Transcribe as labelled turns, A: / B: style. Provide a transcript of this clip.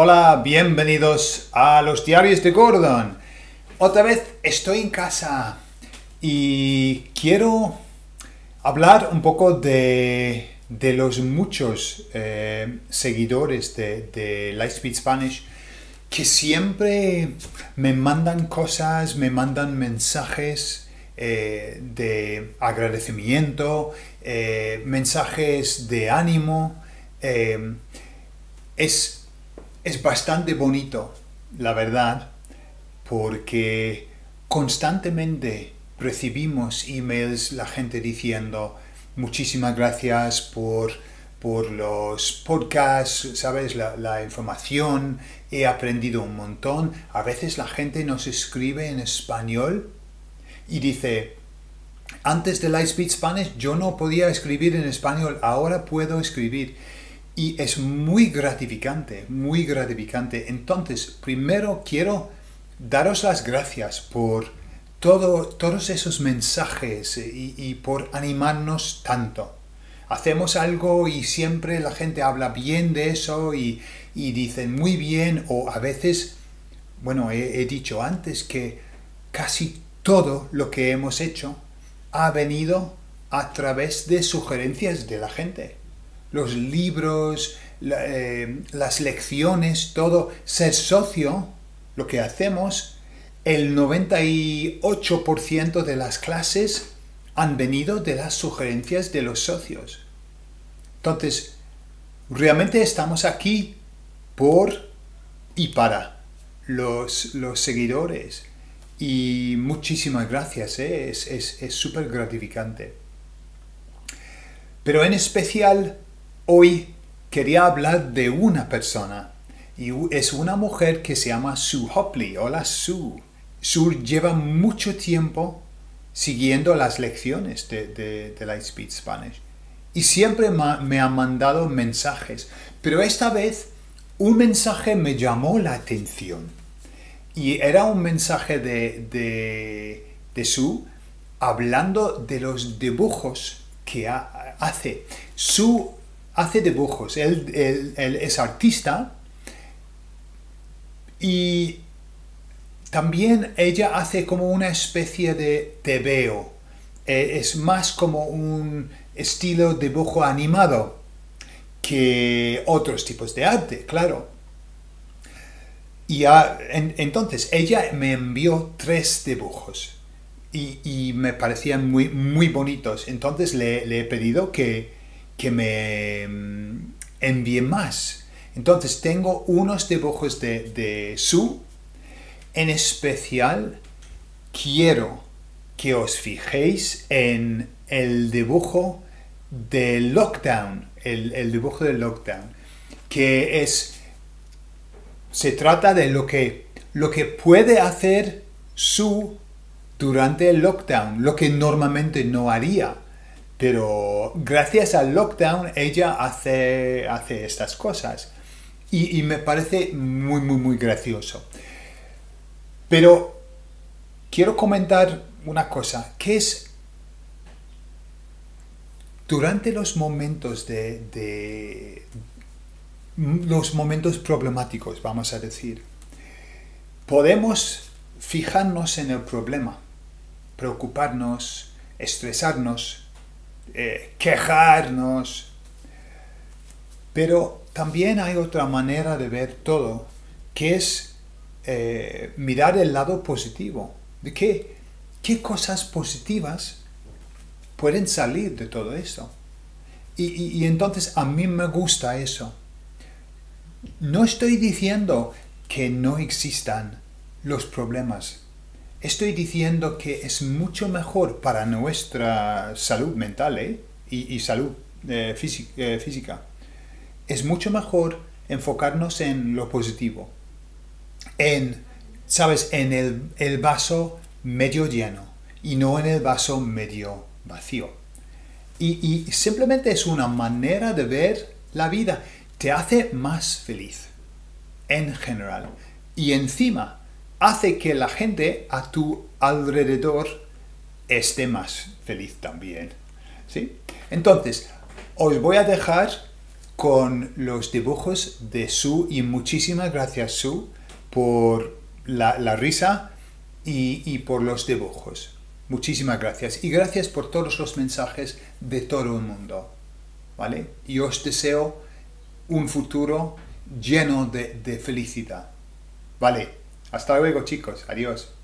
A: Hola, bienvenidos a los diarios de Gordon. Otra vez estoy en casa y quiero hablar un poco de, los muchos eh, seguidores de, de Lightspeed Spanish que siempre me mandan cosas, me mandan mensajes eh, de agradecimiento, eh, mensajes de ánimo. es es bastante bonito, la verdad, porque constantemente recibimos emails, la gente diciendo muchísimas gracias por, por los podcasts, sabes, la, información, he aprendido un montón. A veces la gente nos escribe en español y dice, antes de Lightspeed Spanish yo no podía escribir en español, ahora puedo escribir. Y es muy gratificante, muy gratificante. Entonces, primero quiero daros las gracias por todo, todos esos mensajes y, por animarnos tanto. Hacemos algo y siempre la gente habla bien de eso y, y dicen muy bien o a veces, bueno, he dicho antes que casi todo lo que hemos hecho ha venido a través de sugerencias de la gente los libros, eh, las lecciones, todo, ser socio, lo que hacemos, el 98% de las clases han venido de las sugerencias de los socios. Entonces, realmente estamos aquí por y para los, los seguidores. Y muchísimas gracias, ¿eh? es súper gratificante. Pero en especial Hoy quería hablar de una persona y es una mujer que se llama Sue Hopley. Hola Sue. Sue lleva mucho tiempo siguiendo las lecciones de, de, Lightspeed Spanish y siempre me ha mandado mensajes, pero esta vez un mensaje me llamó la atención y era un mensaje de, de, de Sue hablando de los dibujos que hace. Sue hace dibujos, él, es artista y también ella hace como una especie de tebeo. Eh, es más como un estilo dibujo animado que otros tipos de arte, claro. Y entonces ella me envió tres dibujos y, me parecían muy, muy bonitos. Entonces le he pedido que, que me mm, envíe más. Entonces tengo unos dibujos de, de Su. En especial quiero que os fijéis en el dibujo del lockdown, el, dibujo del lockdown, que es, se trata de lo que, lo que puede hacer su durante el lockdown, lo que normalmente no haría. Pero gracias al lockdown ella hace, hace estas cosas. Y, me parece muy, muy, muy gracioso. Pero quiero comentar una cosa, que es durante los momentos de, de, los momentos problemáticos, vamos a decir, podemos fijarnos en el problema, preocuparnos, estresarnos, eh, quejarnos. Pero también hay otra manera de ver todo, que es eh, mirar el lado positivo. De qué, qué cosas positivas pueden salir de todo esto. Y, y entonces a mí me gusta eso. No estoy diciendo que no existan los problemas estoy diciendo que es mucho mejor para nuestra salud mental ¿eh? y, salud eh, eh, física. Es mucho mejor enfocarnos en lo positivo, en, sabes, en el, vaso medio lleno y no en el vaso medio vacío. Y, y simplemente es una manera de ver la vida. Te hace más feliz, en general. Y encima, hace que la gente a tu alrededor esté más feliz también. ¿sí? Entonces, os voy a dejar con los dibujos de Su y muchísimas gracias Su por la, la risa y, y por los dibujos. Muchísimas gracias. Y gracias por todos los mensajes de todo el mundo. ¿Vale? Y os deseo un futuro lleno de, de felicidad. Vale. Hasta luego chicos. Adiós.